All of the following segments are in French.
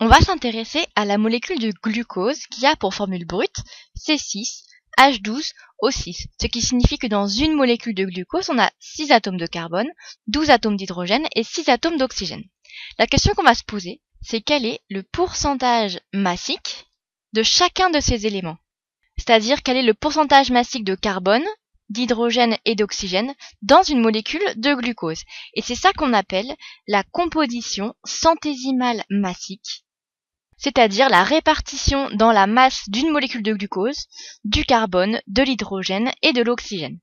on va s'intéresser à la molécule de glucose qui a pour formule brute C6 H12O6, ce qui signifie que dans une molécule de glucose, on a 6 atomes de carbone, 12 atomes d'hydrogène et 6 atomes d'oxygène. La question qu'on va se poser, c'est quel est le pourcentage massique de chacun de ces éléments? C'est-à-dire quel est le pourcentage massique de carbone, d'hydrogène et d'oxygène dans une molécule de glucose? Et c'est ça qu'on appelle la composition centésimale massique, c'est-à-dire la répartition dans la masse d'une molécule de glucose du carbone, de l'hydrogène et de l'oxygène.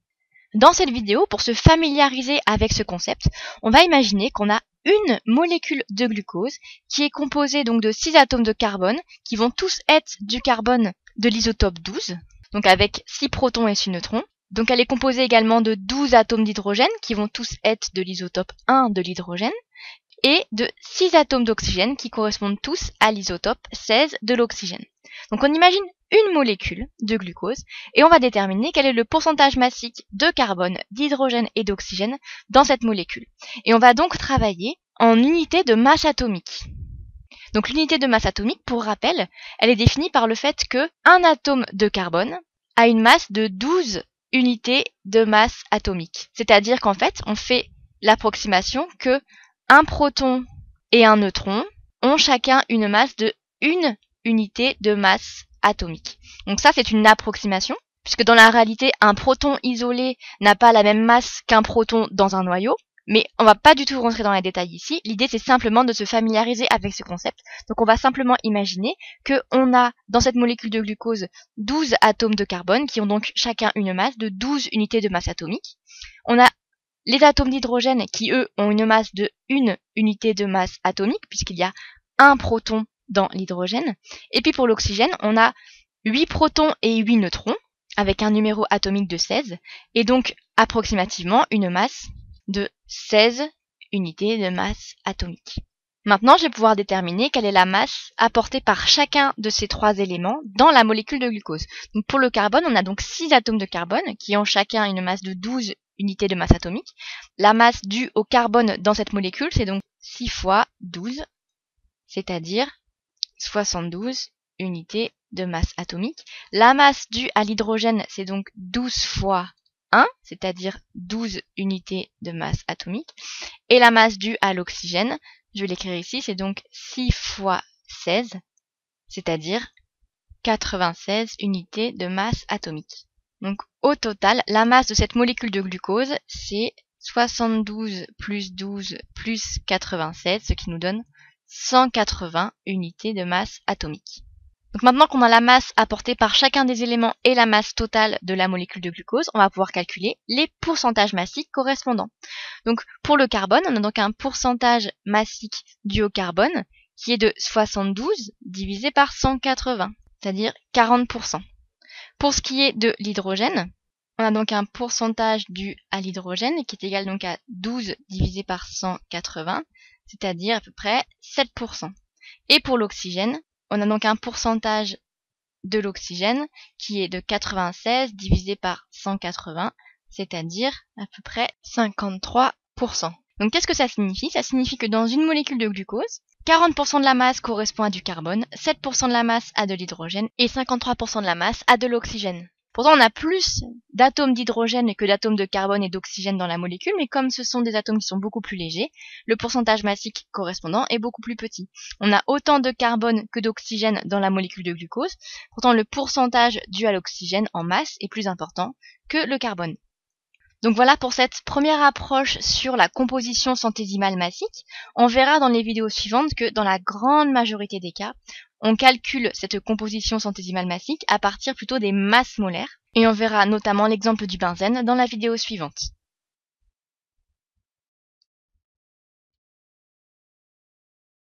Dans cette vidéo, pour se familiariser avec ce concept, on va imaginer qu'on a une molécule de glucose qui est composée donc de 6 atomes de carbone qui vont tous être du carbone de l'isotope 12, donc avec 6 protons et 6 neutrons. Donc elle est composée également de 12 atomes d'hydrogène qui vont tous être de l'isotope 1 de l'hydrogène et de 6 atomes d'oxygène qui correspondent tous à l'isotope 16 de l'oxygène. Donc on imagine une molécule de glucose et on va déterminer quel est le pourcentage massique de carbone, d'hydrogène et d'oxygène dans cette molécule. Et on va donc travailler en unité de masse atomique. Donc l'unité de masse atomique, pour rappel, elle est définie par le fait que un atome de carbone a une masse de 12 unités de masse atomique. C'est-à-dire qu'en fait, on fait l'approximation que un proton et un neutron ont chacun une masse de une unité de masse atomique. Donc ça, c'est une approximation, puisque dans la réalité, un proton isolé n'a pas la même masse qu'un proton dans un noyau. Mais on va pas du tout rentrer dans les détails ici. L'idée, c'est simplement de se familiariser avec ce concept. Donc on va simplement imaginer que on a dans cette molécule de glucose 12 atomes de carbone qui ont donc chacun une masse de 12 unités de masse atomique. On a les atomes d'hydrogène qui eux ont une masse de 1 unité de masse atomique puisqu'il y a un proton dans l'hydrogène. Et puis pour l'oxygène, on a 8 protons et 8 neutrons, avec un numéro atomique de 16, et donc approximativement une masse de 16 unités de masse atomique. Maintenant, je vais pouvoir déterminer quelle est la masse apportée par chacun de ces trois éléments dans la molécule de glucose. Donc pour le carbone, on a donc 6 atomes de carbone qui ont chacun une masse de 12 unités de masse atomique. La masse due au carbone dans cette molécule, c'est donc 6 fois 12, c'est-à-dire 72 unités de masse atomique. La masse due à l'hydrogène, c'est donc 12 fois 1, c'est-à-dire 12 unités de masse atomique. Et la masse due à l'oxygène, je vais l'écrire ici, c'est donc 6 fois 16, c'est-à-dire 96 unités de masse atomique. Donc au total, la masse de cette molécule de glucose, c'est 72 plus 12 plus 96, ce qui nous donne 180 unités de masse atomique. Donc maintenant qu'on a la masse apportée par chacun des éléments et la masse totale de la molécule de glucose, on va pouvoir calculer les pourcentages massiques correspondants. Donc pour le carbone, on a donc un pourcentage massique dû au carbone qui est de 72 divisé par 180, c'est-à-dire 40%. Pour ce qui est de l'hydrogène, on a donc un pourcentage dû à l'hydrogène qui est égal donc à 12 divisé par 180, c'est-à-dire à peu près 7%. Et pour l'oxygène, on a donc un pourcentage de l'oxygène qui est de 96 divisé par 180, c'est-à-dire à peu près 53%. Donc qu'est-ce que ça signifie? Ça signifie que dans une molécule de glucose, 40% de la masse correspond à du carbone, 7% de la masse à de l'hydrogène et 53% de la masse à de l'oxygène. Pourtant, on a plus d'atomes d'hydrogène que d'atomes de carbone et d'oxygène dans la molécule, mais comme ce sont des atomes qui sont beaucoup plus légers, le pourcentage massique correspondant est beaucoup plus petit. On a autant de carbone que d'oxygène dans la molécule de glucose, pourtant le pourcentage dû à l'oxygène en masse est plus important que le carbone. Donc voilà pour cette première approche sur la composition centésimale massique. On verra dans les vidéos suivantes que dans la grande majorité des cas, on calcule cette composition centésimale massique à partir plutôt des masses molaires, et on verra notamment l'exemple du benzène dans la vidéo suivante.